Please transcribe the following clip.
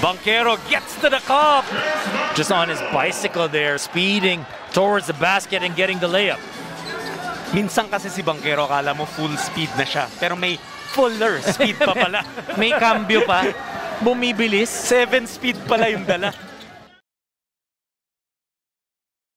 Banchero gets to the cup. Just on his bicycle there, speeding towards the basket and getting the layup. Minsan kasi si Banchero, akala mo full speed na siya. Pero may fuller speed pa pala. May cambio pa. Bumibilis. Seven speed pala yung dala.